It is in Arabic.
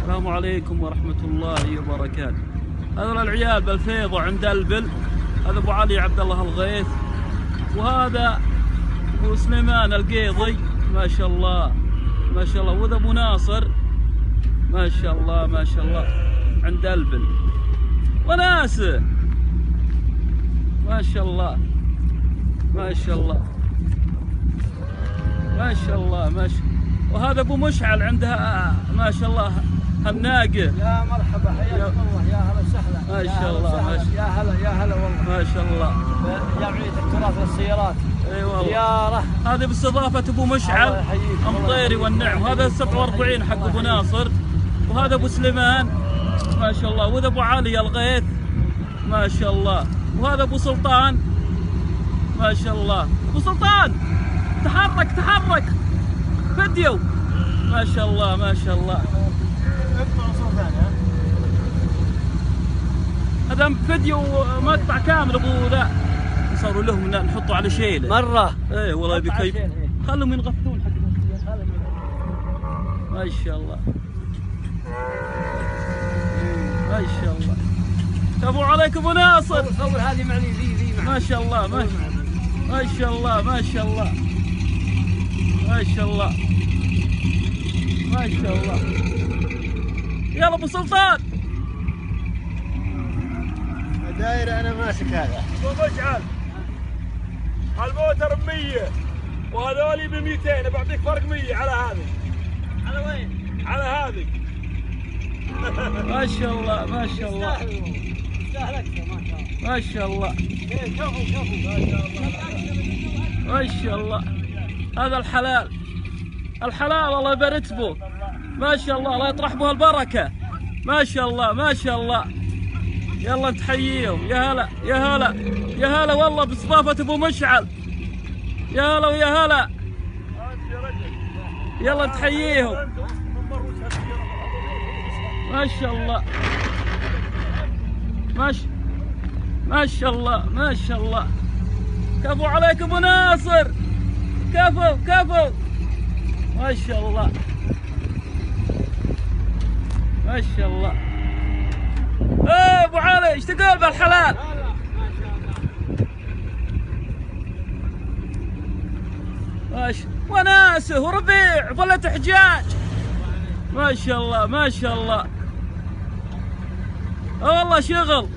السلام عليكم ورحمة الله وبركاته. هذول العيال بالفيضة عند البل هذا أبو علي عبد الله الغيث. وهذا أبو سليمان القيضي ما شاء الله ما شاء الله. وذا أبو ناصر ما شاء الله ما شاء الله عند البل. وناسه ما شاء الله ما شاء الله ما شاء الله ما شاء وهذا أبو مشعل عندها ما شاء الله. الناقه يا مرحبا حياكم الله يا هلا وسهلا. ما شاء الله، يا هلا يا هلا والله. ما شاء الله. جمعية التراث للسيارات إي والله. زيارة. هذه باستضافة أبو مشعل امطيري. والنعم. هذا 47 حق أبو ناصر. وهذا أبو سليمان. ما شاء الله. وهذا أبو علي الغيث. ما شاء الله. وهذا أبو سلطان. ما شاء الله. أبو سلطان! تحرك تحرك! فيديو ما شاء الله ما شاء الله. هذا فيديو مقطع كامل أبو ذا صاروا لهم نحطه على شيله. مرة. إيه والله بكيف. شيء، إيه. خلهم ينغثون حق ما شاء الله. ما شاء الله. كفو عليك أبو ناصر. صور هذه معني ذي ذي ما شاء الله ما شاء ما شاء الله ما شاء الله. ما شاء الله. ما شاء الله. يلا أبو سلطان. داير أنا ماسك هذا. ابو مشعل الموتر ب 100 وهذولي ب 200 بعطيك فرق 100 على هذه. على وين؟ على هذه. ما شاء الله ما شاء الله. يستاهل أكثر ما شاء الله. ما شاء الله. إيه، كفو كفو ما شاء الله. هذا الحلال. الحلال الله يبارك به ما شاء الله الله يطرح به البركة. ما شاء الله ما شاء الله. يلا تحييهم. يا هلا يا هلا يا هلا والله باستضافة أبو مشعل. يا هلا ويا هلا. يلا تحييهم. ما شاء الله. ما شاء ما شاء الله ما شاء الله. كفو عليك أبو ناصر. كفو كفو. ما شاء الله. ما شاء الله. أبو علي إيش تقول بالحلال؟ ماشي وناسه وربيع ظلت حجاج. ما شاء الله ما شاء الله. آه والله شغل.